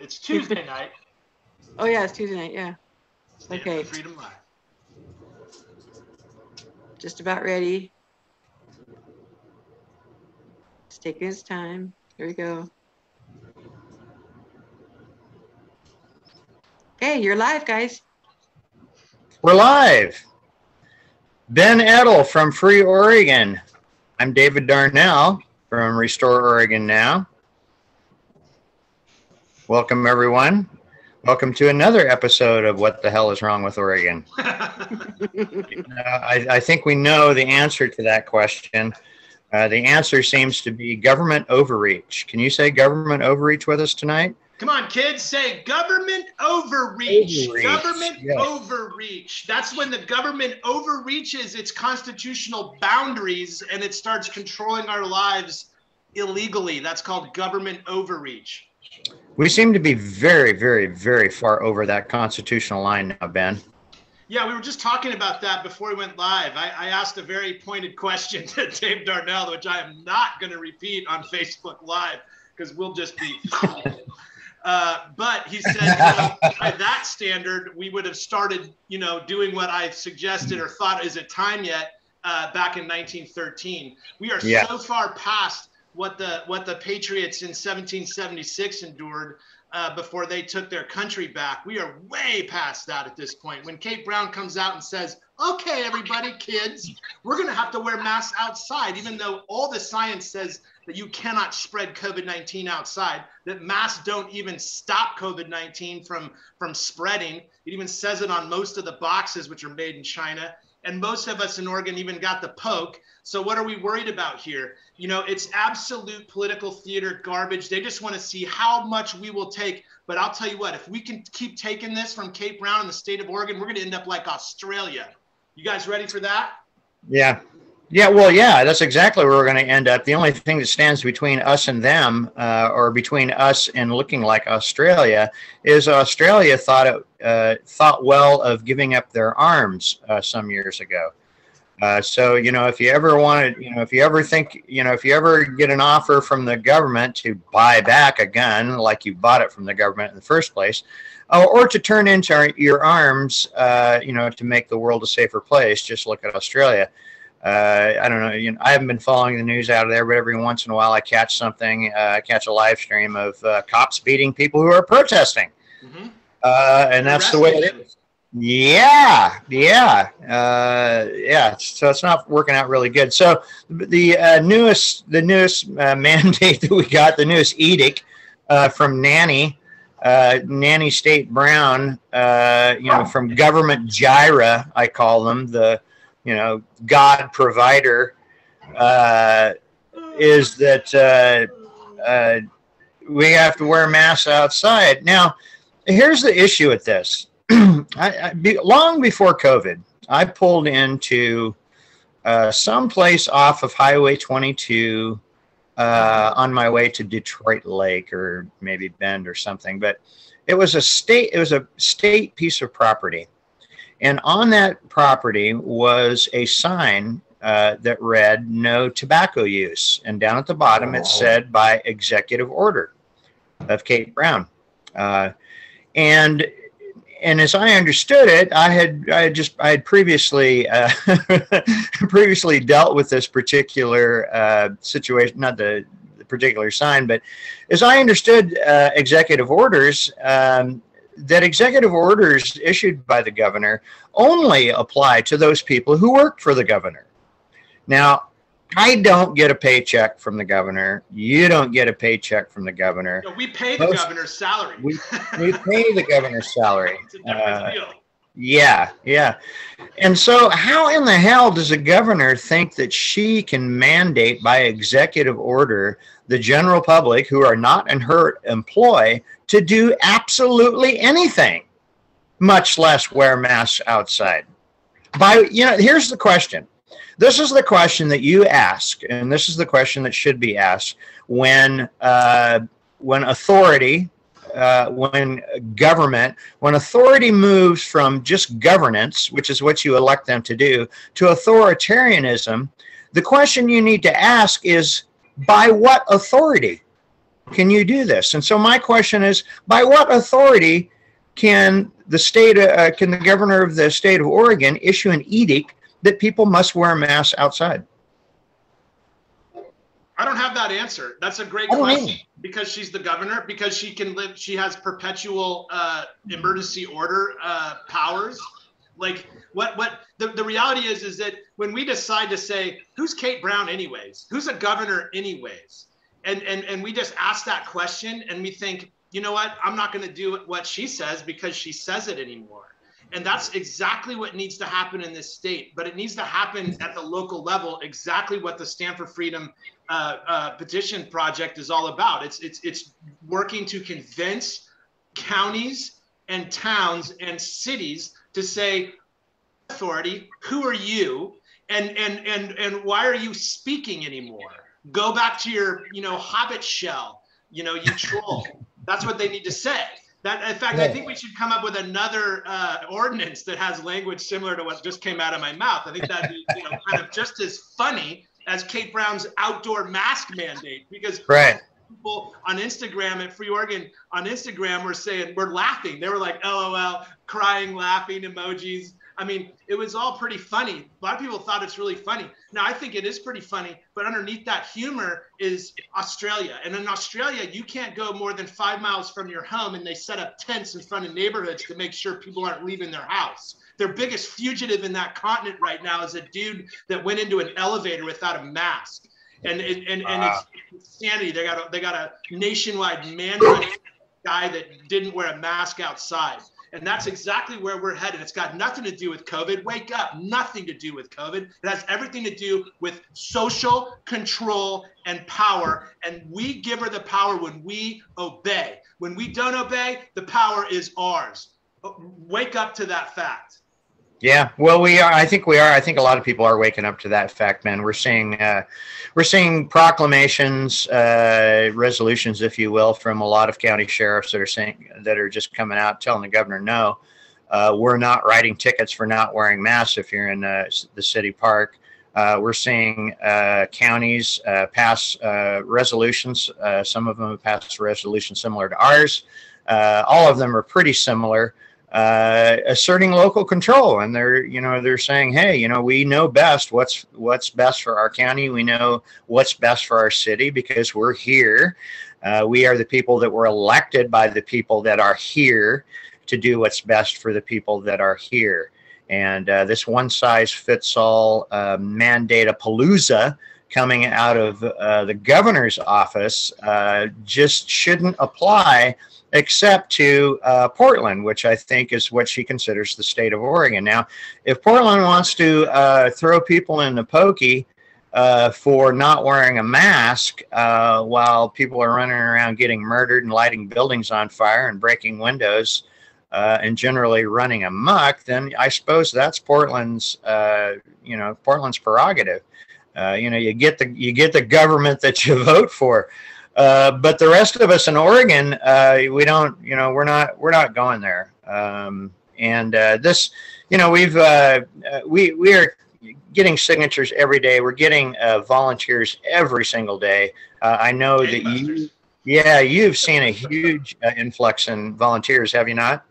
It's Tuesday night. Oh, yeah, it's Tuesday night, yeah. Stand Okay. Freedom Live. Just about ready. It's taking its time. Here we go. Hey, you're live, guys. We're live. Ben Edtl from Free Oregon. I'm David Darnell from Restore Oregon Now. Welcome, everyone. Welcome to another episode of What the Hell is Wrong with Oregon. Uh, I, I think we know the answer to that question. Uh, the answer seems to be government overreach. Can you say government overreach with us tonight? Come on, kids, say government overreach. Overreach, Government yes. overreach. That's when the government overreaches its constitutional boundaries and it starts controlling our lives illegally. That's called government overreach. We seem to be very, very, very far over that constitutional line now, Ben. Yeah, we were just talking about that before we went live. I, I asked a very pointed question to Dave Darnell, which I am not going to repeat on Facebook Live because we'll just be. Uh, but he said, you know, by that standard, we would have started, you know, doing what I suggested or thought is it time yet uh, back in 1913. We are Yeah. so far past what the what the Patriots in 1776 endured uh, before they took their country back. We are way past that at this point. When Kate Brown comes out and says, "Okay, everybody, kids, we're going to have to wear masks outside," even though all the science says that you cannot spread COVID-19 outside, that masks don't even stop COVID-19 from from spreading. It even says it on most of the boxes, which are made in China. And most of us in Oregon even got the poke. So what are we worried about here? You know, it's absolute political theater garbage. They just want to see how much we will take. But I'll tell you what, if we can keep taking this from Kate Brown in the state of Oregon, we're going to end up like Australia. You guys ready for that? Yeah. Yeah, well, yeah, that's exactly where we're going to end up. The only thing that stands between us and them, uh, or between us and looking like Australia, is Australia thought it, uh, thought well of giving up their arms uh, some years ago. Uh, so, you know, if you ever wanted, you know, if you ever think, you know, if you ever get an offer from the government to buy back a gun like you bought it from the government in the first place, uh, or to turn into our, your arms, uh, you know, to make the world a safer place, just look at Australia uh, I don't know. You know, I haven't been following the news out of there, but every once in a while I catch something. Uh, I catch a live stream of uh, cops beating people who are protesting, Mm-hmm. uh, and that's the way it is. Yeah, yeah, uh, yeah. So it's not working out really good. So the uh, newest, the newest uh, mandate that we got, the newest edict uh, from Nanny, uh, Nanny State Brown, uh, you know, from Government Gyra, I call them the, you know, God provider, uh, is that uh, uh, we have to wear masks outside. Now, here's the issue with this. I, I, be, long before COVID, I pulled into uh, some place off of Highway 22 uh, on my way to Detroit Lake or maybe Bend or something. But it was a state. It was a state piece of property, and on that property was a sign uh, that read "No tobacco use," and down at the bottom it said "By executive order of Kate Brown." Uh, and and as I understood it, I had I had just I had previously uh, previously dealt with this particular uh, situation, not the, the particular sign, but as I understood uh, executive orders, um, that executive orders issued by the governor only apply to those people who work for the governor. Now, I don't get a paycheck from the governor. You don't get a paycheck from the governor. No, we pay the Most- governor's salary. We, we pay the governor's salary. it's a different Uh. Yeah, yeah. And so, how in the hell does a governor think that she can mandate by executive order the general public who are not in her employ to do absolutely anything, much less wear masks outside? By, you know, here's the question. This is the question that you ask, and this is the question that should be asked when uh, when authority, uh, when government, when authority moves from just governance, which is what you elect them to do, to authoritarianism, the question you need to ask is by what authority? Can you do this? And so my question is, by what authority can the state, uh, can the governor of the state of Oregon issue an edict that people must wear masks outside? I don't have that answer. That's a great question either. because she's the governor, because she can live, she has perpetual uh, emergency order uh, powers. Like what what the, the reality is is that when we decide to say who's Kate Brown anyways, who's a governor anyways, and and and we just ask that question and we think, you know what, I'm not going to do what she says because she says it anymore. And that's exactly what needs to happen in this state. But it needs to happen at the local level, exactly what the Stand for Freedom uh, uh, petition project is all about. It's, it's, it's working to convince counties and towns and cities to say, authority, who are you? And, and, and, and why are you speaking anymore? Go back to your, you know, hobbit shell, you know, you troll. That's what they need to say. That, in fact, I think we should come up with another uh, ordinance that has language similar to what just came out of my mouth. I think that'd be, you know, kind of just as funny as Kate Brown's outdoor mask mandate, because Right. people on Instagram at Free Oregon on Instagram were saying we're laughing. They were like, "LOL," crying, laughing emojis. I mean, it was all pretty funny. A lot of people thought it's really funny. Now, I think it is pretty funny, but underneath that humor is Australia. And in Australia, you can't go more than five miles from your home, and they set up tents in front of neighborhoods to make sure people aren't leaving their house. Their biggest fugitive in that continent right now is a dude that went into an elevator without a mask. And, and, and, and it's insanity. They got a, they got a nationwide mandate guy that didn't wear a mask outside. And that's exactly where we're headed. It's got nothing to do with COVID. Wake up. Nothing to do with COVID. It has everything to do with social control and power. And we give her the power when we obey. When we don't obey, the power is ours. Wake up to that fact. Yeah, well, we are. I think we are. I think a lot of people are waking up to that fact, man. We're seeing, uh, we're seeing proclamations, uh, resolutions, if you will, from a lot of county sheriffs that are saying that are just coming out telling the governor, no, uh, we're not writing tickets for not wearing masks if you're in uh, the city park. Uh, we're seeing uh, counties uh, pass uh, resolutions. Uh, some of them have passed resolutions similar to ours. Uh, all of them are pretty similar uh, asserting local control. And they're you know they're saying hey you know we know best what's what's best for our county. We know what's best for our city because we're here. Uh, we are the people that were elected by the people that are here to do what's best for the people that are here. And uh, this one size fits all uh, mandate a palooza coming out of uh, the governor's office uh, just shouldn't apply except to uh, Portland, which I think is what she considers the state of Oregon. Now, if Portland wants to uh, throw people in the pokey uh, for not wearing a mask uh, while people are running around getting murdered and lighting buildings on fire and breaking windows uh, and generally running amok, then I suppose that's Portland's, uh, you know, Portland's prerogative. you know, you get the you get the government that you vote for. Uh, but the rest of us in Oregon, uh, we don't, you know, we're not, we're not going there. Um, and uh, this, you know, we've, we we are getting signatures every day. We're getting volunteers every single day. I know that you, yeah, you've seen a huge influx in volunteers, have you not?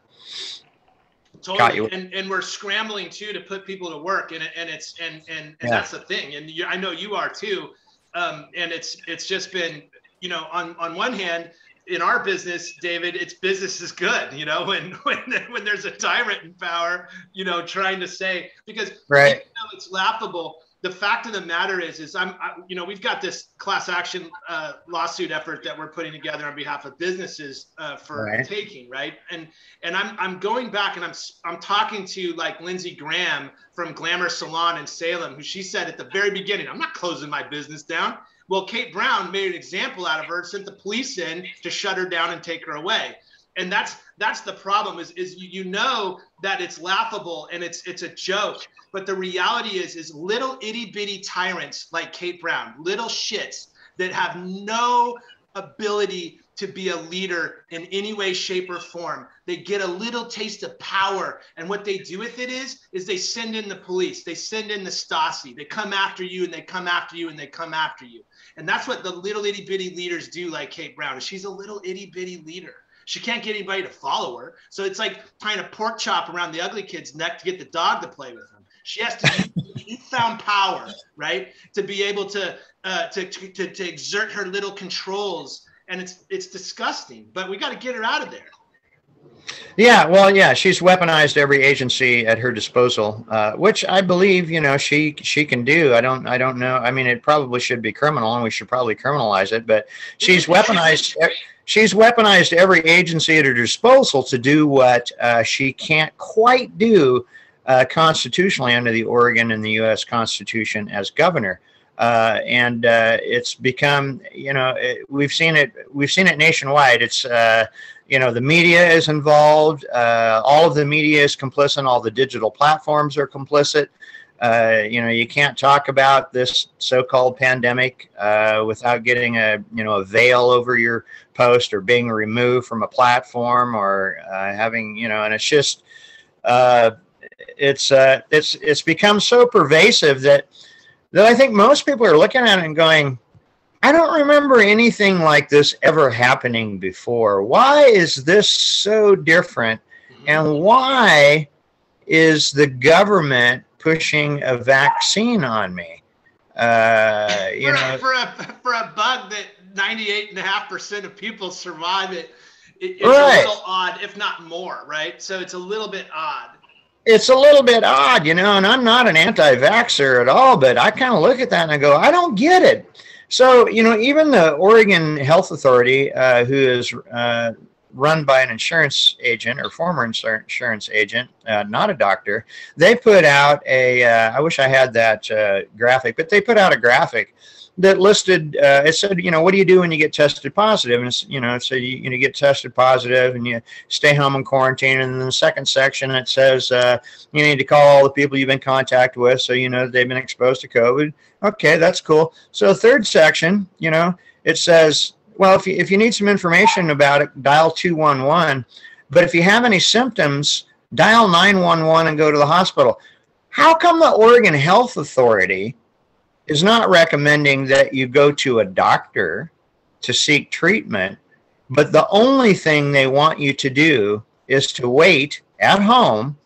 Totally, and, and we're scrambling too to put people to work, and and it's and and, and yeah. that's the thing, and you, I know you are too, um, and it's it's just been you know, on on one hand, in our business, David, it's business is good. You know, when when when there's a tyrant in power, you know, trying to say because right, it's laughable. The fact of the matter is, is I'm, I, you know, we've got this class action uh, lawsuit effort that we're putting together on behalf of businesses uh, for right. taking, right? And and I'm I'm going back and I'm I'm talking to like Lindsey Graham from Glamour Salon in Salem, who she said at the very beginning, I'm not closing my business down. Well, Kate Brown made an example out of her, sent the police in to shut her down and take her away. And that's that's the problem is is you, you know that it's laughable and it's it's a joke, but the reality is is little itty bitty tyrants like Kate Brown, little shits that have no ability to be a leader in any way, shape, or form. They get a little taste of power. And what they do with it is, is they send in the police, they send in the Stasi, they come after you and they come after you and they come after you. And that's what the little itty bitty leaders do, like Kate Brown. She's a little itty bitty leader. She can't get anybody to follow her. So it's like trying to pork chop around the ugly kid's neck to get the dog to play with him. She has to found power, right? To be able to, uh, to, to, to exert her little controls. And it's, it's disgusting, but we got to get her out of there. Yeah, well, yeah, she's weaponized every agency at her disposal, uh, which I believe, you know, she she can do. I don't, I don't know. I mean, it probably should be criminal, and we should probably criminalize it. But she's weaponized she's weaponized every agency at her disposal to do what uh, she can't quite do uh, constitutionally under the Oregon and the U.S. Constitution as governor. Uh, and uh, it's become, you know, it, we've seen it. We've seen it nationwide. It's, uh, you know, the media is involved. Uh, all of the media is complicit. All the digital platforms are complicit. Uh, you know, you can't talk about this so-called pandemic uh, without getting a, you know, a veil over your post or being removed from a platform or having, you know, and it's just, uh, it's, it's, it's become so pervasive that, that I think most people are looking at it and going, I don't remember anything like this ever happening before. Why is this so different? And why is the government pushing a vaccine on me. Uh, you for, know, a, for a for a bug that 98 and a half percent of people survive it, it it's right. a little odd, if not more, right? So it's a little bit odd. It's a little bit odd, you know, and I'm not an anti-vaxxer at all, but I kind of look at that and I go, I don't get it. So, you know, even the Oregon Health Authority, uh, who is uh, run by an insurance agent or former insurance agent, uh, not a doctor. They put out a. Uh, I wish I had that uh, graphic, but they put out a graphic that listed. Uh, it said, you know, what do you do when you get tested positive? And it's, you know, so you, you know, get tested positive and you stay home in quarantine. And then the second section, it says uh, you need to call all the people you've been in contact with, so you know they've been exposed to COVID. Okay, that's cool. So third section, you know, it says well, if you, if you need some information about it, dial 211. But if you have any symptoms, dial 911 and go to the hospital. How come the Oregon Health Authority is not recommending that you go to a doctor to seek treatment, but the only thing they want you to do is to wait at home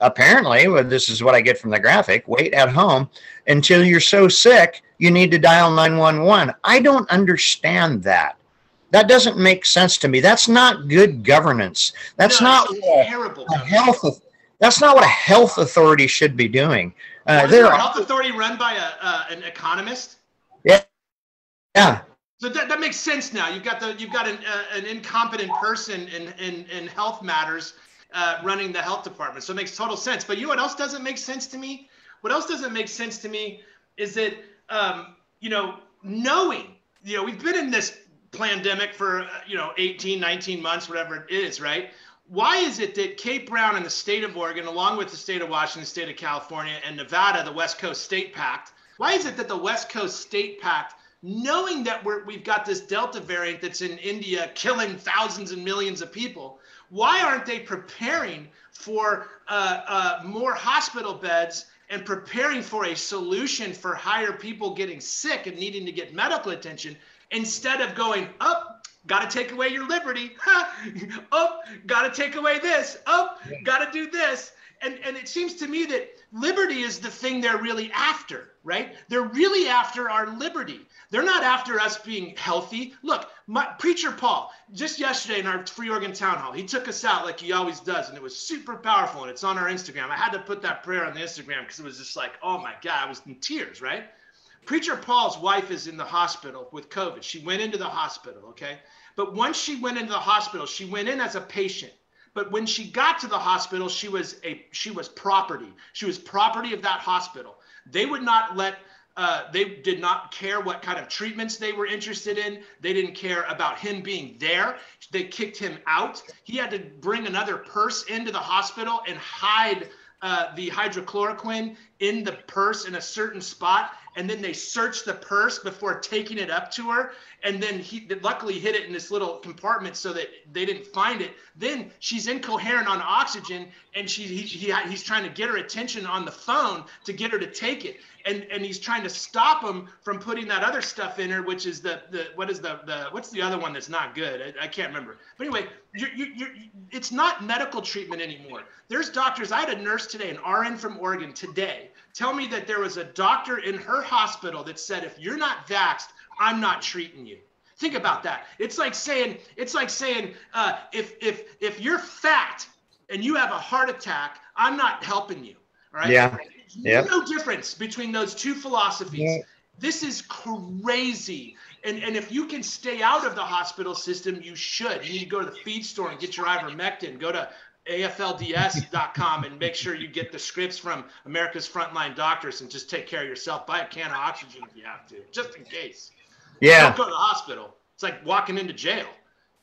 apparently, well, this is what I get from the graphic, wait at home until you're so sick you need to dial 911. I don't understand that. That doesn't make sense to me. That's not good governance. That's no, not terrible a health. That's not what a health authority should be doing. Uh, there a health authority run by a, uh, an economist. Yeah, yeah. So that, that makes sense now. You've got the you've got an, uh, an incompetent person in, in, in health matters uh, running the health department. So it makes total sense. But you know what else doesn't make sense to me? What else doesn't make sense to me is that, um, you know, knowing, you know, we've been in this pandemic for, uh, you know, 18, 19 months, whatever it is, right? Why is it that Kate Brown and the state of Oregon, along with the state of Washington, the state of California, and Nevada, the West Coast State Pact, why is it that the West Coast State Pact, knowing that we're, we've got this Delta variant that's in India killing thousands and millions of people, why aren't they preparing for uh, uh, more hospital beds and preparing for a solution for higher people getting sick and needing to get medical attention instead of going up? Oh, got to take away your liberty. oh, got to take away this. Oh, got to do this. And, and it seems to me that liberty is the thing they're really after, right? They're really after our liberty. They're not after us being healthy. Look, my preacher Paul, just yesterday in our Free Oregon Town Hall, he took us out like he always does, and it was super powerful. And it's on our Instagram. I had to put that prayer on the Instagram because it was just like, oh my God, I was in tears, right? Preacher Paul's wife is in the hospital with COVID. She went into the hospital, okay? But once she went into the hospital, she went in as a patient. But when she got to the hospital, she was a she was property. She was property of that hospital. They would not let uh, they did not care what kind of treatments they were interested in. They didn't care about him being there. They kicked him out. He had to bring another purse into the hospital and hide uh, the hydroxychloroquine in the purse in a certain spot and then they searched the purse before taking it up to her. And then he luckily hid it in this little compartment so that they didn't find it. Then she's incoherent on oxygen and she he, he, he's trying to get her attention on the phone to get her to take it. And and he's trying to stop him from putting that other stuff in her which is the the what is the the what's the other one that's not good? I, I can't remember. But anyway you're, you're, you're, it's not medical treatment anymore. There's doctors i had a nurse today an rn from oregon today tell me that there was a doctor in her hospital that said if you're not vaxxed I'm not treating you. Think about that. It's like saying, it's like saying, uh, if if if you're fat and you have a heart attack, I'm not helping you. Right? Yeah. Yeah. No difference between those two philosophies. Yeah. This is crazy. And, and if you can stay out of the hospital system, you should. You need to go to the feed store and get your ivermectin. Go to aflds.com and make sure you get the scripts from America's frontline doctors and just take care of yourself. Buy a can of oxygen if you have to, just in case. Yeah. Don't go to the hospital. It's like walking into jail.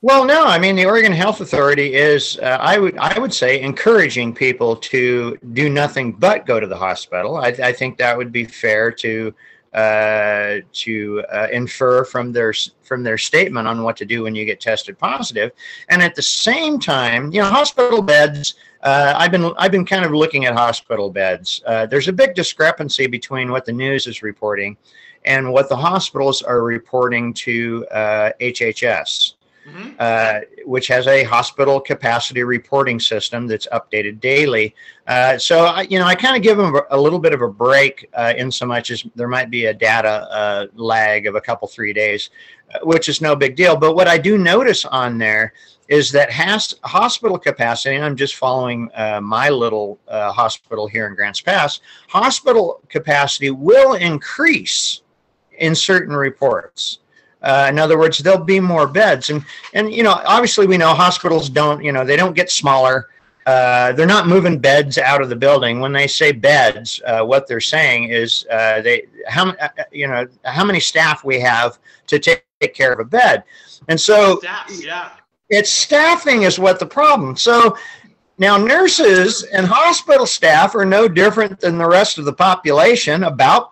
Well, no, I mean the Oregon Health Authority is, uh, I would, I would say, encouraging people to do nothing but go to the hospital. I, I think that would be fair to uh, to uh, infer from their from their statement on what to do when you get tested positive. And at the same time, you know, hospital beds. Uh, I've been I've been kind of looking at hospital beds. Uh, there's a big discrepancy between what the news is reporting and what the hospitals are reporting to HHS. Uh, mm-hmm. Uh, which has a hospital capacity reporting system that's updated daily. Uh, so, I, you know, I kind of give them a, little bit of a break uh, in so much as there might be a data uh, lag of a couple, three days, uh, which is no big deal. But what I do notice on there is that has, hospital capacity, and I'm just following my little hospital here in Grants Pass, hospital capacity will increase in certain reports. Uh, in other words, there'll be more beds, and and you know, obviously, we know hospitals don't, you know, they don't get smaller. Uh, they're not moving beds out of the building. When they say beds, uh, what they're saying is uh, they how uh, you know how many staff we have to take, take care of a bed, and so staff, yeah, it's staffing is what the problem. So now nurses and hospital staff are no different than the rest of the population. About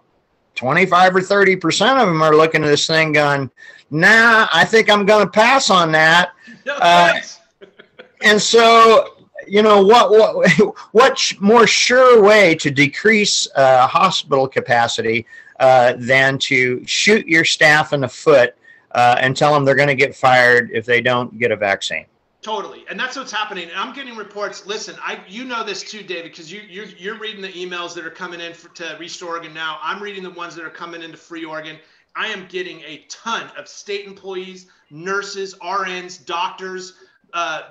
25 or 30 percent of them are looking at this thing going, nah, I think I'm going to pass on that. No, uh, and so, you know, what, what, what more sure way to decrease uh, hospital capacity uh, than to shoot your staff in the foot uh, and tell them they're going to get fired if they don't get a vaccine? Totally, and that's what's happening. And I'm getting reports. Listen, I you know this too, David, because you you're, you're reading the emails that are coming in for, to Restore Oregon now. I'm reading the ones that are coming into Free Oregon. I am getting a ton of state employees, nurses, RNs, doctors, uh,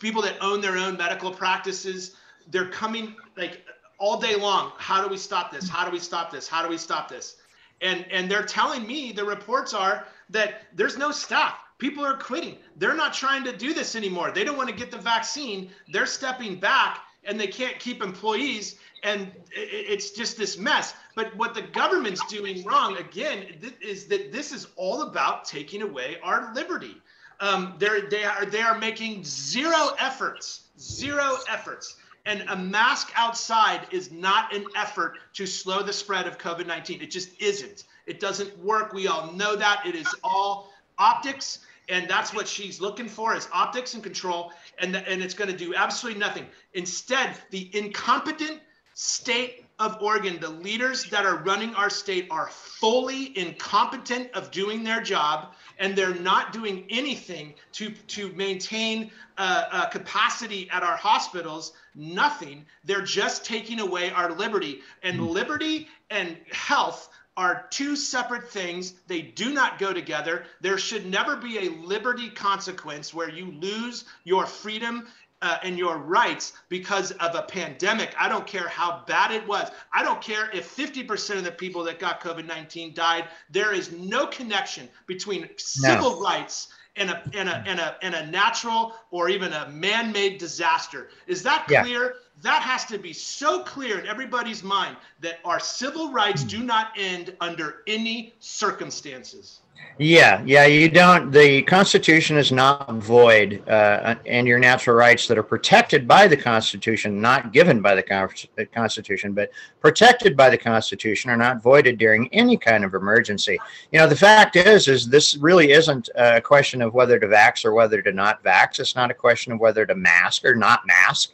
people that own their own medical practices. They're coming like all day long. How do we stop this? How do we stop this? How do we stop this? And and they're telling me the reports are that there's no staff People are quitting. They're not trying to do this anymore. They don't want to get the vaccine. They're stepping back and they can't keep employees. And it's just this mess. But what the government's doing wrong, again, is that this is all about taking away our liberty. Um, they're, they, are, they are making zero efforts, zero efforts. And a mask outside is not an effort to slow the spread of COVID 19. It just isn't. It doesn't work. We all know that. It is all optics and that's what she's looking for is optics and control and, the, and it's going to do absolutely nothing. Instead the incompetent state of oregon the leaders that are running our state are fully incompetent of doing their job and they're not doing anything to to maintain uh, uh, capacity at our hospitals nothing. They're just taking away our liberty. And hmm. liberty and health are two separate things. They do not go together. There should never be a liberty consequence where you lose your freedom uh, and your rights because of a pandemic. I don't care how bad it was. I don't care if 50% of the people that got COVID 19 died. There is no connection between civil no. rights and a, and, a, and, a, and a natural or even a man made disaster. Is that clear? Yeah. That has to be so clear in everybody's mind that our civil rights do not end under any circumstances. Yeah, yeah, you don't. The Constitution is not void, uh, and your natural rights that are protected by the Constitution, not given by the Constitution, but protected by the Constitution, are not voided during any kind of emergency. You know, the fact is, is this really isn't a question of whether to vax or whether to not vax. It's not a question of whether to mask or not mask.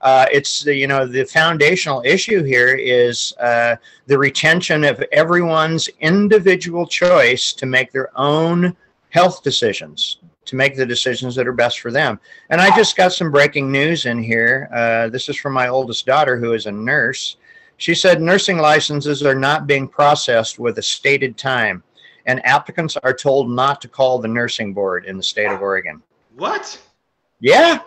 Uh, it's you know the foundational issue here is uh, the retention of everyone's individual choice to make their own health decisions to make the decisions that are best for them. And i just got some breaking news in here. Uh, this is from my oldest daughter who is a nurse. She said nursing licenses are not being processed with a stated time and applicants are told not to call the nursing board in the state of oregon. What? Yeah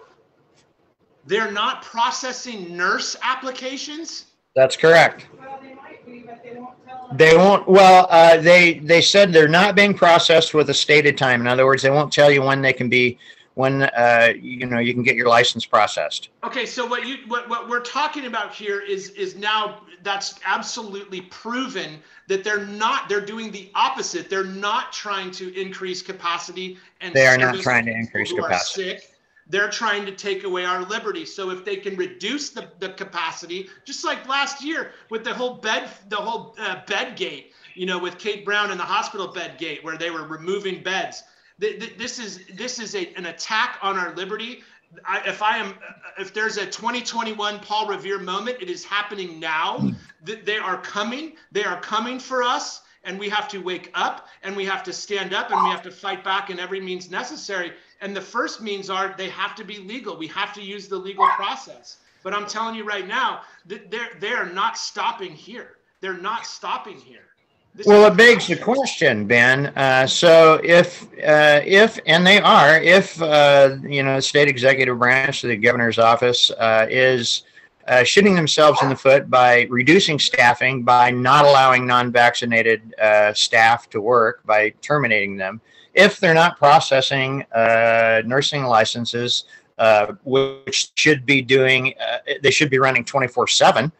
they're not processing nurse applications? That's correct. Well, they might be, but they won't tell us. They won't, well, uh, they, they said they're not being processed with a stated time. In other words, they won't tell you when they can be, when, uh, you know, you can get your license processed. Okay, so what you what, what we're talking about here is is now that's absolutely proven that they're not they're doing the opposite. They're not trying to increase capacity and They are not trying to increase capacity. sick. They're trying to take away our liberty. So if they can reduce the, the capacity, just like last year with the whole bed the whole uh, bed gate, you know, with Kate Brown and the hospital bed gate where they were removing beds. Th- th- This is this is a, an attack on our liberty. I, if I am, if there's a 2021 Paul Revere moment, it is happening now. Th- They are coming. They are coming for us, and we have to wake up, and we have to stand up, and we have to fight back in every means necessary. And the first means are they have to be legal. We have to use the legal process. But I'm telling you right now, that they're they're not stopping here. They're not stopping here. This Well, it begs the question, Ben. Uh, so if, uh, if, and they are, if, uh, you know, the state executive branch, the governor's office, uh, is uh, shooting themselves in the foot by reducing staffing, by not allowing non-vaccinated uh, staff to work, by terminating them, if they're not processing uh, nursing licenses, uh, which should be doing, uh, they should be running 24/7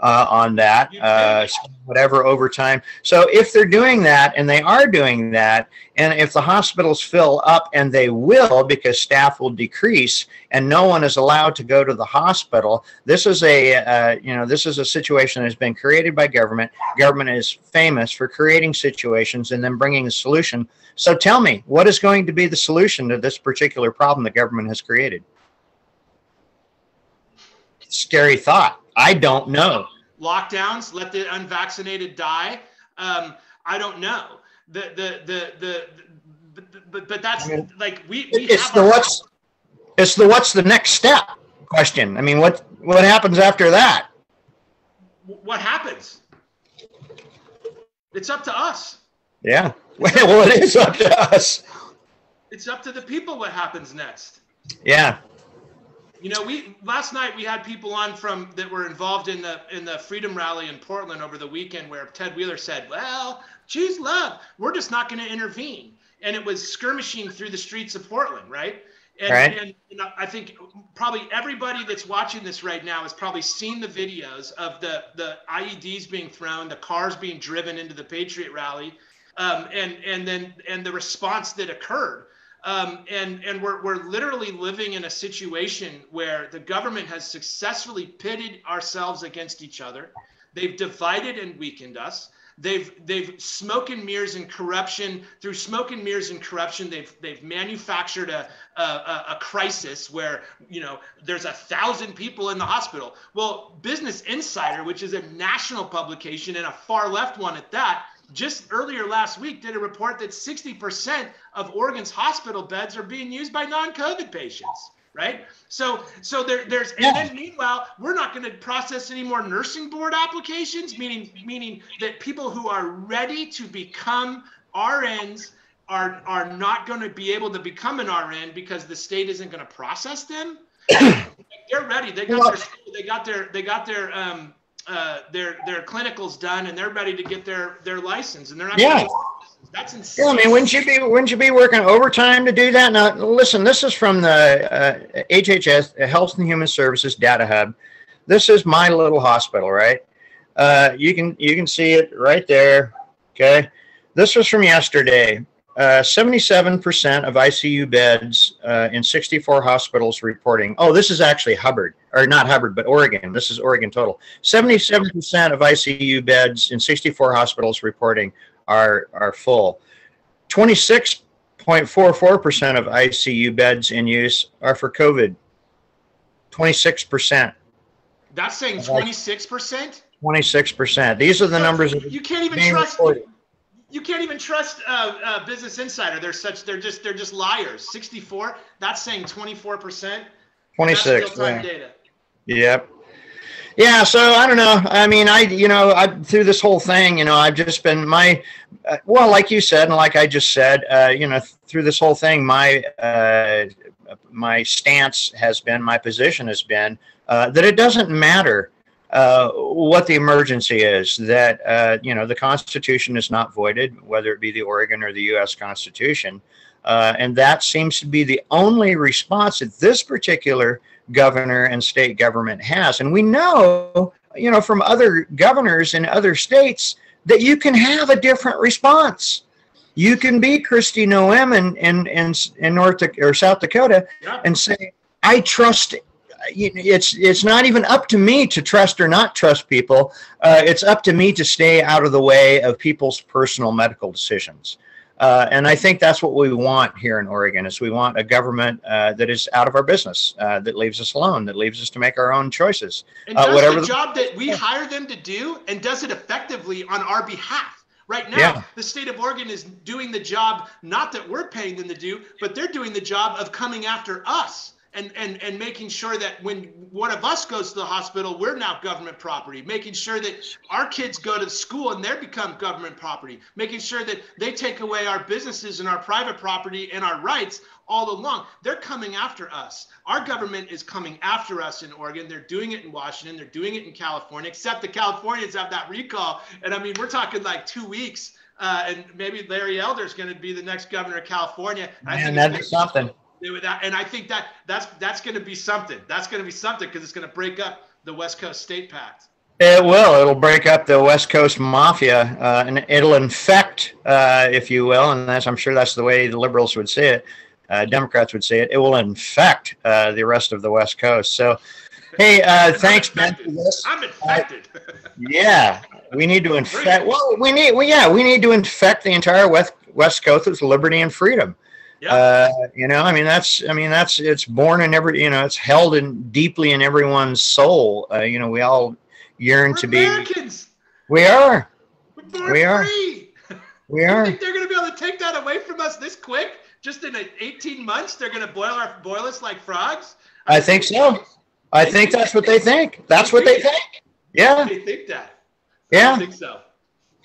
uh, on that, uh, whatever overtime. So if they're doing that, and they are doing that, and if the hospitals fill up, and they will because staff will decrease, and no one is allowed to go to the hospital, this is a uh, you know this is a situation that has been created by government. Government is famous for creating situations and then bringing a solution. So tell me, what is going to be the solution to this particular problem the government has created? Scary thought. I don't know. lockdowns, let the unvaccinated die. Um, I don't know. The the the the, but, but, but that's I mean, like we, we It's the what's it's the what's the next step question. I mean, what what happens after that? what happens. It's up to us. Yeah. Well, it is up to us. It's up to the people what happens next. Yeah. You know, we last night we had people on from that were involved in the in the Freedom Rally in Portland over the weekend, where Ted Wheeler said, "Well, choose love. We're just not going to intervene." And it was skirmishing through the streets of Portland, right? And, Right. and you know, I think probably everybody that's watching this right now has probably seen the videos of the the IEDs being thrown, the cars being driven into the Patriot Rally, um, and and then and the response that occurred. Um, and and we're, we're literally living in a situation where the government has successfully pitted ourselves against each other. They've divided and weakened us. They've they've smoke and mirrors and corruption through smoke and mirrors and corruption. They've they've manufactured a a, a, crisis where you know there's a thousand people in the hospital. Well, Business Insider, which is a national publication and a far left one at that, just earlier last week did a report that 60% of Oregon's hospital beds are being used by non-COVID patients. Right. So so there there's and then meanwhile, we're not going to process any more nursing board applications, meaning meaning that people who are ready to become RNs are are not going to be able to become an RN because the state isn't going to process them. They're ready. They got their they got their they got their um uh their their clinicals done and they're ready to get their their license and they're not Yeah. that's insane. Yeah, I mean, wouldn't you be wouldn't you be working overtime to do that? Now, listen, this is from the uh, HHS, Health and Human Services Data Hub. this is my little hospital, right? Uh, you can you can see it right there. Okay, this was from yesterday. Uh, 77% of ICU beds uh, in 64 hospitals reporting. Oh, this is actually Hubbard, or not Hubbard, but Oregon. This is Oregon total. 77% of ICU beds in 64 hospitals reporting are are full. 26.44% of ICU beds in use are for COVID. 26%. That's saying 26%? 26%. These are the numbers. You can't even trust. reported. You can't even trust uh, uh, Business Insider. They're such. They're just. They're just liars. 64. That's saying 24%. 26. That's yeah. data. Yep. Yeah. So I don't know. I mean, I, you know, I, through this whole thing, you know, I've just been my, uh, well, like you said, and like I just said, uh, you know, through this whole thing, my, uh, my stance has been, my position has been uh, that it doesn't matter uh, what the emergency is, that, uh, you know, the Constitution is not voided, whether it be the Oregon or the U.S. Constitution. Uh, and that seems to be the only response that this particular governor and state government has. And we know, you know, from other governors in other states that you can have a different response. You can be Kristi Noem in, in, in, in North or South Dakota Yeah. and say, I trust. It's it's not even up to me to trust or not trust people. Uh, it's up to me to stay out of the way of people's personal medical decisions. Uh, and I think that's what we want here in Oregon is we want a government uh, that is out of our business, uh, that leaves us alone, that leaves us to make our own choices. And Uh, does whatever the the- job that we hire them to do and does it effectively on our behalf. Right now, Yeah. the state of Oregon is doing the job, not that we're paying them to do, but they're doing the job of coming after us and, and, and making sure that when one of us goes to the hospital, we're now government property, making sure that our kids go to school and they become government property, making sure that they take away our businesses and our private property and our rights all along. They're coming after us. Our government is coming after us in Oregon. They're doing it in Washington. They're doing it in California, except the Californians have that recall. And I mean, we're talking like two weeks. Uh, and maybe Larry Elder is going to be the next governor of California. I Man, think that'd be it's- something. That. And I think that that's that's going to be something. That's going to be something because it's going to break up the West Coast State Pact. It will. It'll break up the West Coast mafia, uh, and it'll infect, uh, if you will, and that's I'm sure that's the way the liberals would say it. Uh, Democrats would say it. It will infect uh, the rest of the West Coast. So, hey, uh, thanks, Ben. I'm infected. Yeah, we need to infect. Well, we need. Well, yeah, we need to infect the entire West West Coast with liberty and freedom. Yeah. Uh, you know, I mean, that's, I mean, that's, it's born in every, you know, it's held in deeply in everyone's soul. Uh, you know, we all yearn We're to be, Americans. we are, We're We are. free. we are. think they're going to be able to take that away from us this quick? Just in 18 months, they're going to boil our boil us like frogs? I think so. I think that's what they think. That's what they think. Yeah. They think that. I Yeah. think so.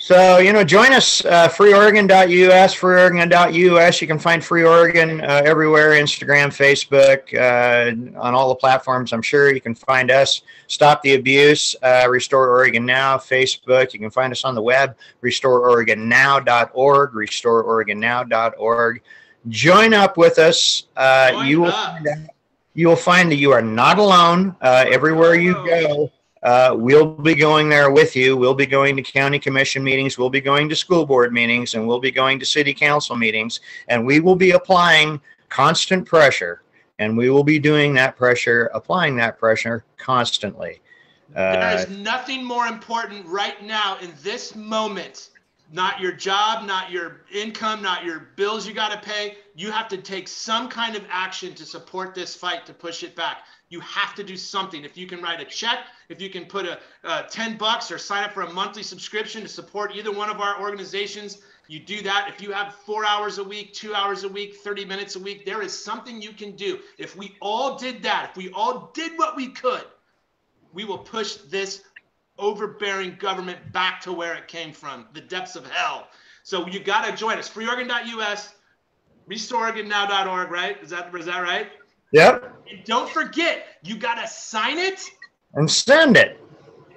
So, you know, join us, uh, freeoregon.us, freeoregon.us. You can find Free Oregon uh, everywhere Instagram, Facebook, uh, on all the platforms. I'm sure you can find us. Stop the Abuse, uh, Restore Oregon Now, Facebook. You can find us on the web, restoreoregonnow.org, restoreoregonnow.org. Join up with us. Uh, Join you will up. find out, you will find that you are not alone uh, everywhere you go. Uh, we'll be going there with you. We'll be going to county commission meetings. We'll be going to school board meetings, and we'll be going to city council meetings. And we will be applying constant pressure, and we will be doing that pressure, applying that pressure constantly. There Uh, is nothing more important right now in this moment. Not your job, not your income, not your bills you got to pay. You have to take some kind of action to support this fight to push it back. You have to do something. If you can write a check, if you can put a, uh 10 bucks or sign up for a monthly subscription to support either one of our organizations, you do that. If you have four hours a week, two hours a week, 30 minutes a week, there is something you can do. If we all did that, if we all did what we could, we will push this overbearing government back to where it came from, the depths of hell. So you got to join us. Freeoregon.us, restoreoregonnow.org, right? Is that is that right? yep. And don't forget, you got to sign it, And send it.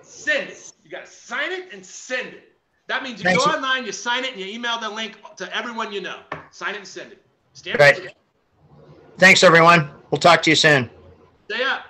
send it. You got to sign it and send it. That means you Thanks. go online, you sign it, and you email the link to everyone you know. Sign it and send it. Stand Right. Thanks, everyone. We'll talk to you soon. Stay up.